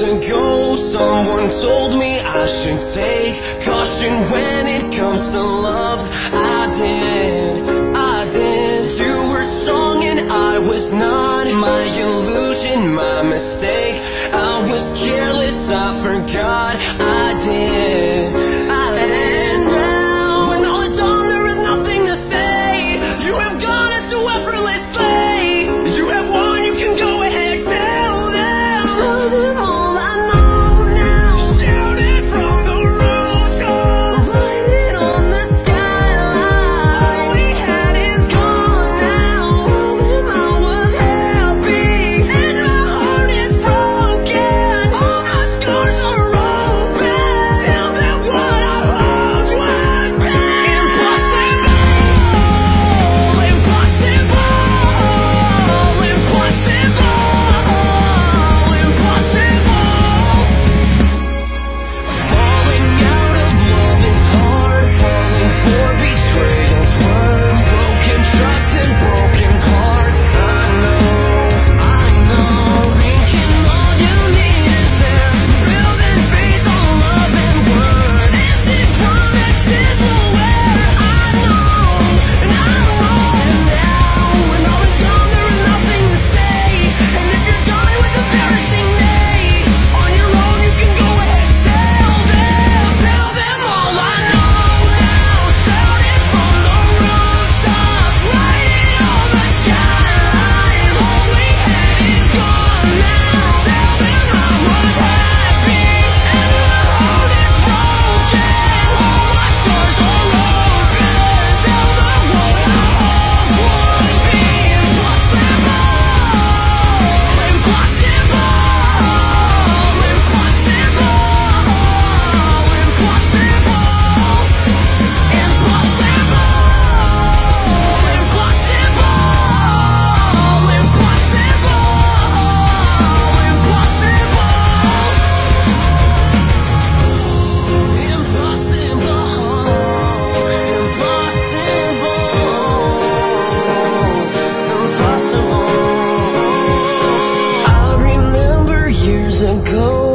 ago Someone told me I should take caution When it comes to love. I did, I did. You were strong and I was not. My illusion, my mistake. I was careless, I forgot.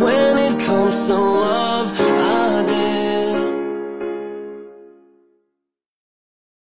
when it comes to love.